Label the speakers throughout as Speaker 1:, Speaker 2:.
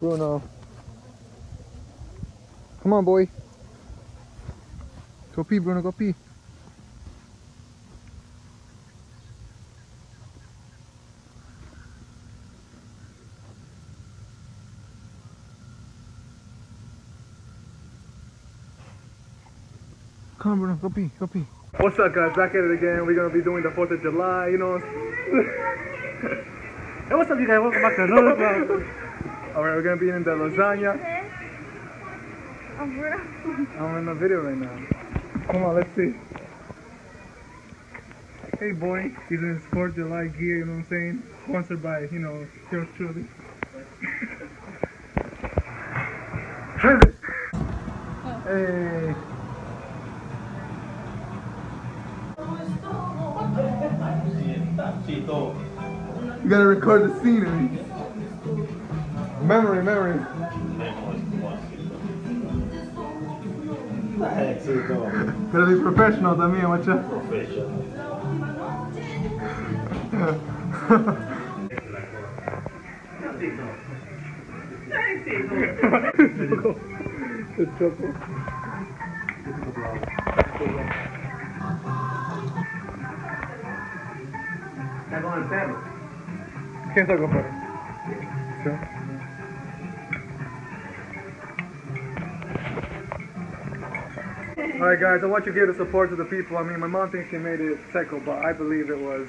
Speaker 1: Bruno. Come on, boy. Go pee, Bruno, go pee. Come on, Bruno. Go pee. Go pee. What's up, guys? Back at it again. We're gonna be doing the 4th of July, you know.
Speaker 2: Hey, what's up, you guys? Welcome back to another vlog.
Speaker 1: Alright, we're gonna be eating the lasagna. I'm in the video right now. Come on, let's see. Hey boy, he's in his 4th of July gear, you know what I'm saying? Sponsored by, you know, yours truly. Travis! Hey! You gotta record the scenery. Memory, memory. Gotta be professional también, macho. Choco. ¿Quién está compadre? ¿Sí? Alright guys, I want you to give the support to the people. I mean, my mom thinks she made it seco, but I believe it was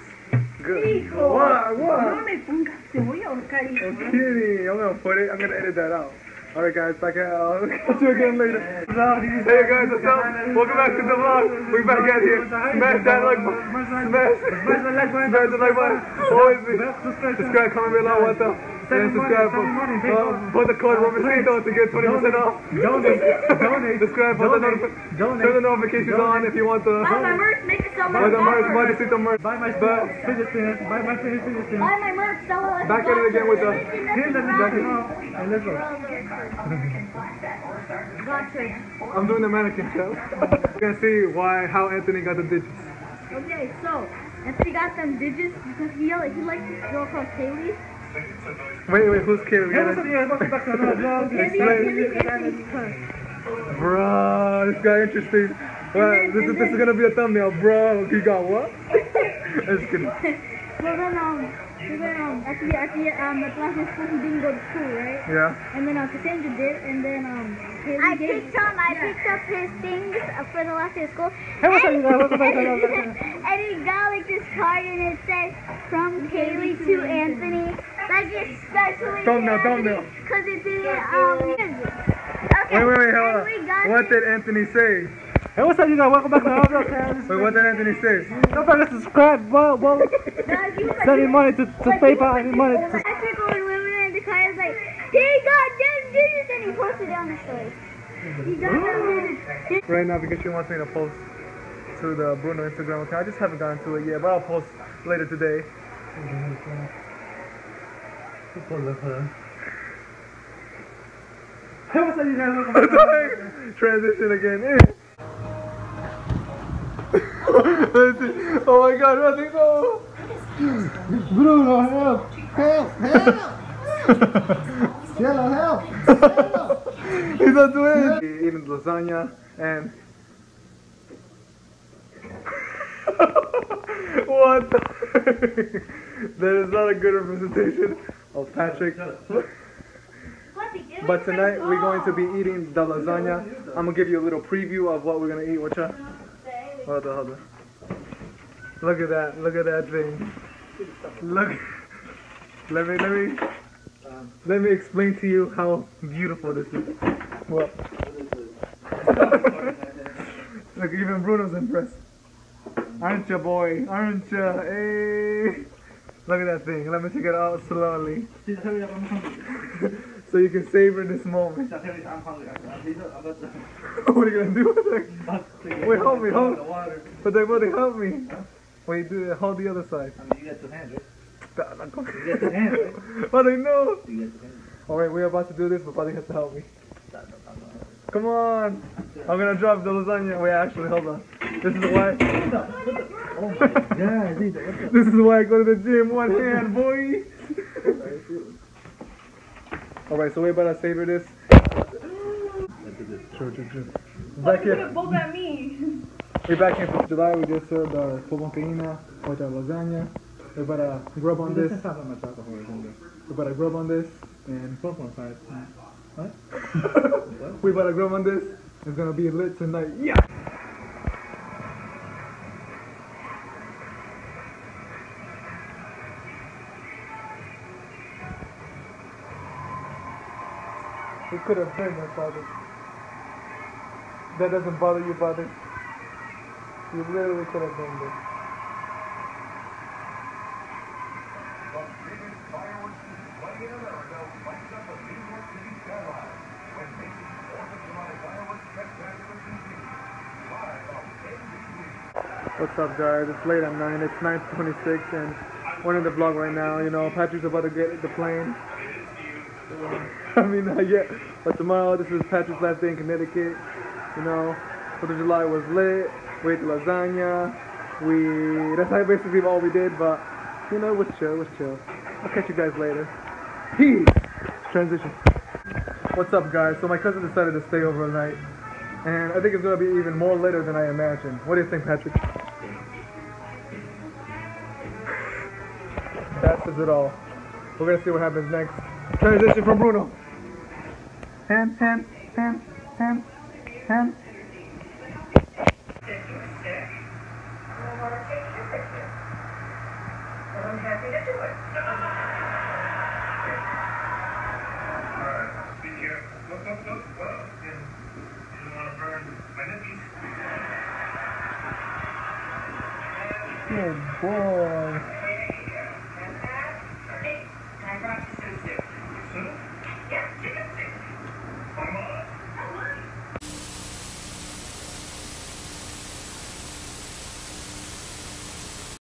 Speaker 1: good.
Speaker 3: Hijo.
Speaker 1: What? What?
Speaker 3: No me pongas, te voy a ahorcar, hijo.
Speaker 1: I'm kidding. I'm gonna put it. I'm gonna edit that out. All right, guys. Back at. I'll catch you again later. Hey guys, what's up? Welcome back to the vlog. We're back at here. Smash that like button. Smash. Smash the like button. Smash the like button. Always be. Subscribe, comment below. What the? And subscribe. Uh, put the code Romasito to get 20% off.
Speaker 2: Donate. Donate.
Speaker 1: Subscribe. Put the
Speaker 2: Donate.
Speaker 1: notifi-
Speaker 2: Donate.
Speaker 1: Turn the notifications on if you want the.
Speaker 3: Buy my merch, make it sell
Speaker 1: Buy
Speaker 3: my
Speaker 1: the merch.
Speaker 3: offer.
Speaker 1: Montecito merch.
Speaker 2: Buy my
Speaker 1: But-
Speaker 2: fidget spinners. Buy my fidget fidget spinners.
Speaker 3: Buy my merch, sell it like
Speaker 1: Back at it again with the-
Speaker 2: Hit the
Speaker 1: Back
Speaker 2: button.
Speaker 1: it-
Speaker 2: And let's.
Speaker 3: Gotcha.
Speaker 1: I'm doing the mannequin show. You're gonna see why how Anthony got the digits.
Speaker 3: Okay, so Anthony got them digits because he he likes this girl called Kaylee.
Speaker 1: Wait, wait, who's Kaylee?
Speaker 2: Hey, what's up, you guys? Welcome back to another vlog.
Speaker 1: Explain.
Speaker 3: Kaylee, Anthony's cousin.
Speaker 1: Bro, this guy interesting. Well, this is this is gonna be a thumbnail, bro. He got what? I'm just kidding.
Speaker 3: Well then um, so then um, actually actually um, the last day school he didn't go to school, right?
Speaker 1: Yeah.
Speaker 3: And then uh, Cassandra did, and then um, Kaylee
Speaker 4: I
Speaker 3: gave.
Speaker 4: picked him. I picked up his things uh, for the last day of school.
Speaker 2: Hey, what's up, you guys? Welcome back to
Speaker 4: and,
Speaker 2: another vlog.
Speaker 4: and he got like this card and it said from Kaylee to Anthony. Like especially
Speaker 1: Thumbnail, thumbnail.
Speaker 4: Because it didn't um music. Okay.
Speaker 1: Wait, wait, wait, hold
Speaker 4: and
Speaker 1: on. What did Anthony say?
Speaker 2: Hey, what's up, you guys? Welcome back to another vlog. guys.
Speaker 1: Wait, what did Anthony say?
Speaker 2: Don't forget to subscribe. Well, well,
Speaker 4: Guys,
Speaker 2: send me money to, to PayPal. Any money to
Speaker 4: I took when we were in the car. I was like, he got them digits and he posted it on the story. He got them digits.
Speaker 1: Right now because she wants me to post to the Bruno Instagram account. I just haven't gotten to it yet, but I'll post later today.
Speaker 2: Hey, what's up, you guys? Welcome back to another vlog.
Speaker 1: Transition again. Oh my god, nothing. Oh.
Speaker 2: Bruno, help! Help! Help! Yellow, help!
Speaker 1: He's not doing it. Eating lasagna and. what? The that is not a good representation of Patrick. But tonight we're going to be eating the lasagna. I'm gonna give you a little preview of what we're gonna eat. Watch out. Hold on, hold on. Look at that. Look at that thing. Look. Let me let me let me explain to you how beautiful this is. Well. Look, even Bruno's impressed. Aren't ya, boy? Aren't ya? Hey. Look at that thing. Let me take it out slowly so you can savor this moment. what are you gonna do with it? Wait, hold me, hold. But they, but they help me. Wait, do it. hold the other side. You got two But they know. All right, we're about to do this, but Buddy has to help me. Come on. I'm gonna drop the lasagna. Wait, actually, hold on. This is why. This is why I go to the gym. One hand, boy. Alright, so we about to savor this. Back here.
Speaker 3: Both at me.
Speaker 1: We're back here for July. We just served our poloncaina with our lasagna. About to grub on this. We're about to grub on this and what? we about to grub on this. It's gonna be lit tonight. Yeah. It could have been my father. That doesn't bother you, father. You literally could have been this. What's up guys? It's late at night. It's 9:26 and we're in the vlog right now. You know, Patrick's about to get the plane. I mean, not yet. But tomorrow, this is Patrick's last day in Connecticut. You know, 4th of July was lit. We ate lasagna. We, that's like basically all we did, but, you know, it was chill, it was chill. I'll catch you guys later. Peace! Transition. What's up, guys? So my cousin decided to stay overnight. And I think it's to be even more later than I imagined. What do you think, Patrick? That says it all. We're to see what happens next. Transition from Bruno. Hand, hand, hand, hand, hand. Good boy.